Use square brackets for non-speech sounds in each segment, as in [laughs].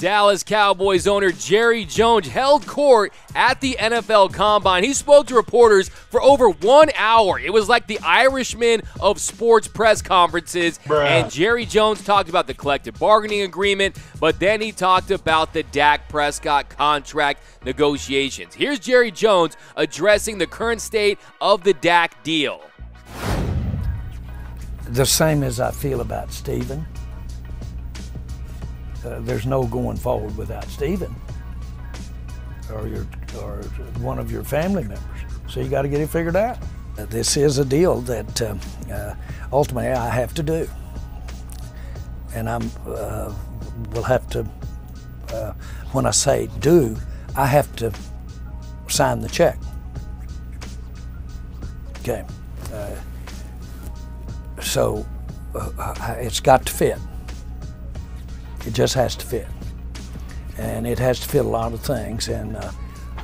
Dallas Cowboys owner Jerry Jones held court at the NFL Combine. He spoke to reporters for over one hour. It was like the Irishman of sports press conferences. Bruh. And Jerry Jones talked about the collective bargaining agreement, but then he talked about the Dak Prescott contract negotiations. Here's Jerry Jones addressing the current state of the Dak deal. the same as I feel about Stephen. Uh, there's no going forward without Stephen or your or one of your family members. So you got to get it figured out. This is a deal that uh, uh, ultimately I have to do, and I'm uh, will have to. Uh, when I say do, I have to sign the check. Okay. Uh, so uh, it's got to fit. It just has to fit, and it has to fit a lot of things. And uh,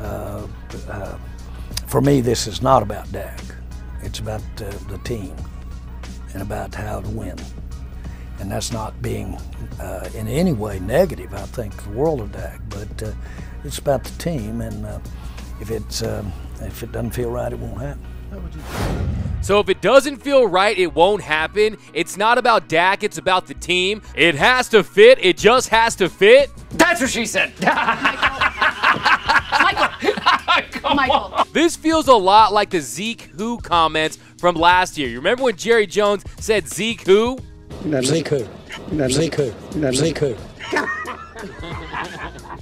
uh, uh, for me, this is not about Dak. It's about the team and about how to win. And that's not being uh, in any way negative. I think the world of Dak, but uh, it's about the team. And uh, if it's um, if it doesn't feel right, it won't happen. So if it doesn't feel right, it won't happen. It's not about Dak, it's about the team. It has to fit, it just has to fit. That's what she said. [laughs] Michael. Michael. Michael. This feels a lot like the Zeke Who comments from last year. You remember when Jerry Jones said Zeke Who? Zeke who? Zeke who? Zeke who?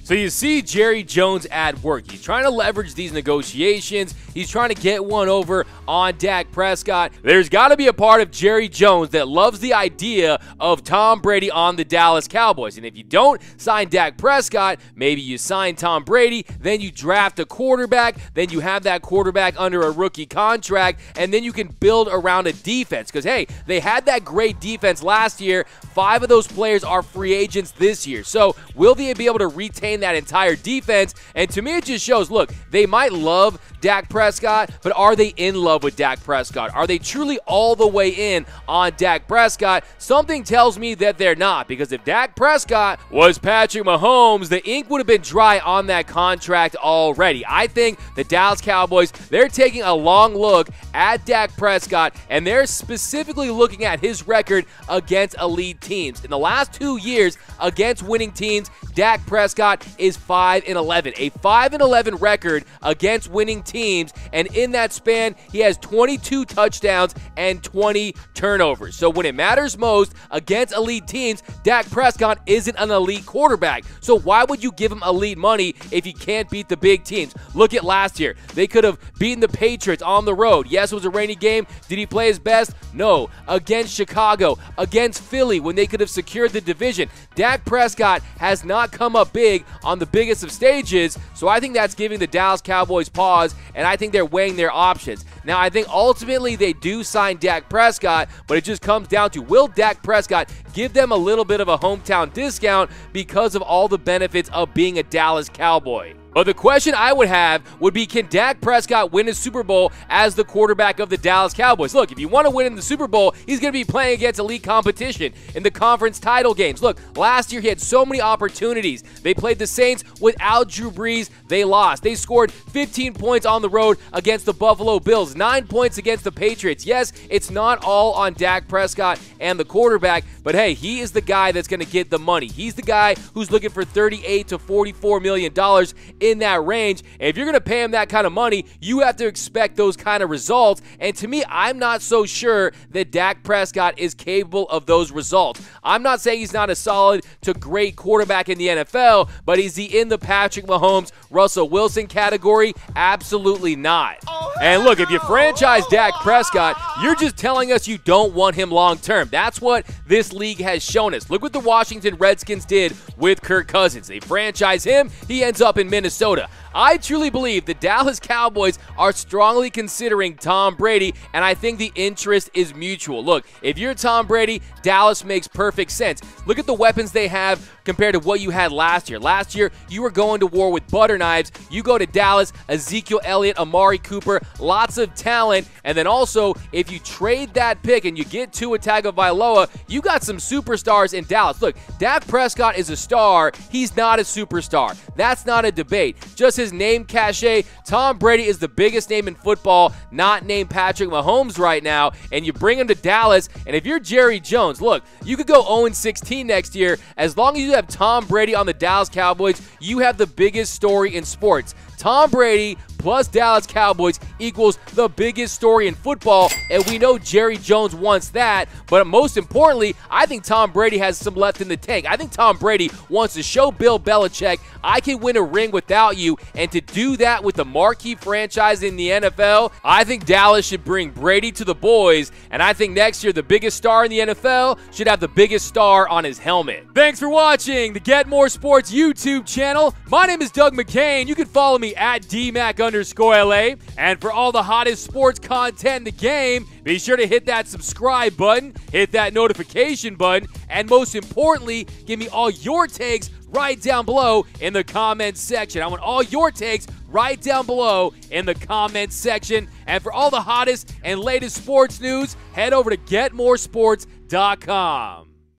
So you see Jerry Jones at work. He's trying to leverage these negotiations. He's trying to get one over on Dak Prescott. There's got to be a part of Jerry Jones that loves the idea of Tom Brady on the Dallas Cowboys. And if you don't sign Dak Prescott, maybe you sign Tom Brady, then you draft a quarterback, then you have that quarterback under a rookie contract, and then you can build around a defense. Because, hey, they had that great defense last year. Five of those players are free agents this year. So, will they be able to retain that entire defense? And to me, it just shows look, they might love Dak Prescott, but are they in love with Dak Prescott? Are they truly all the way in on Dak Prescott? Something tells me that they're not, because if Dak Prescott was Patrick Mahomes, the ink would have been dry on that contract already. I think the Dallas Cowboys, they're taking a long look at Dak Prescott, and they're specifically looking at his record against elite teams. In the last two years against winning teams, Dak Prescott is 5 and 11. A 5 and 11 record against winning teams, and in that span, he has 22 touchdowns and 20 turnovers. So when it matters most against elite teams, Dak Prescott isn't an elite quarterback. So why would you give him elite money if he can't beat the big teams? Look at last year. They could have beaten the Patriots on the road. Yes, it was a rainy game. Did he play his best? No. Against Chicago, against Philly, when they could have secured the division. Dak Prescott has not come up big on the biggest of stages, so I think that's giving the Dallas Cowboys pause, and I think they're weighing their options. Now, I think ultimately they do sign Dak Prescott, but it just comes down to will Dak Prescott give them a little bit of a hometown discount because of all the benefits of being a Dallas Cowboy? But the question I would have would be can Dak Prescott win a Super Bowl as the quarterback of the Dallas Cowboys? Look, if you want to win in the Super Bowl, he's going to be playing against elite competition in the conference title games. Look, last year he had so many opportunities. They played the Saints without Drew Brees. They lost. They scored 15 points on the road against the Buffalo Bills, 9 points against the Patriots. Yes, it's not all on Dak Prescott and the quarterback, but hey, he is the guy that's going to get the money. He's the guy who's looking for 38 to 44 million dollars in that range. If you're going to pay him that kind of money, you have to expect those kind of results. And to me, I'm not so sure that Dak Prescott is capable of those results. I'm not saying he's not a solid to great quarterback in the NFL, but is he in the Patrick Mahomes, Russell Wilson category? Absolutely not. Oh, And look, if you franchise Dak Prescott, you're just telling us you don't want him long term. That's what this league has shown us. Look what the Washington Redskins did with Kirk Cousins. They franchise him, he ends up in Minnesota. I truly believe the Dallas Cowboys are strongly considering Tom Brady, and I think the interest is mutual. Look, if you're Tom Brady, Dallas makes perfect sense. Look at the weapons they have compared to what you had last year. Last year, you were going to war with butter knives. You go to Dallas, Ezekiel Elliott, Amari Cooper, lots of talent. And then also, if you trade that pick and you get to Tua Tagovailoa, you got some superstars in Dallas. Look, Dak Prescott is a star. He's not a superstar. That's not a debate. Just his name cachet. Tom Brady is the biggest name in football, not named Patrick Mahomes right now. And you bring him to Dallas, and if you're Jerry Jones, look, you could go 0-16 next year. As long as you have Tom Brady on the Dallas Cowboys, you have the biggest story in sports. Tom Brady plus Dallas Cowboys equals the biggest story in football, and we know Jerry Jones wants that. But most importantly, I think Tom Brady has some left in the tank. I think Tom Brady wants to show Bill Belichick, I can win a ring without you, and to do that with the marquee franchise in the NFL, I think Dallas should bring Brady to the boys, and I think next year the biggest star in the NFL should have the biggest star on his helmet. Thanks for watching the Get More Sports YouTube channel. My name is Doug McCain. You can follow me at DMAC underscore LA. And for all the hottest sports content in the game, be sure to hit that subscribe button, hit that notification button, and most importantly, give me all your takes right down below in the comments section. I want all your takes right down below in the comments section. And for all the hottest and latest sports news, head over to getmoresports.com.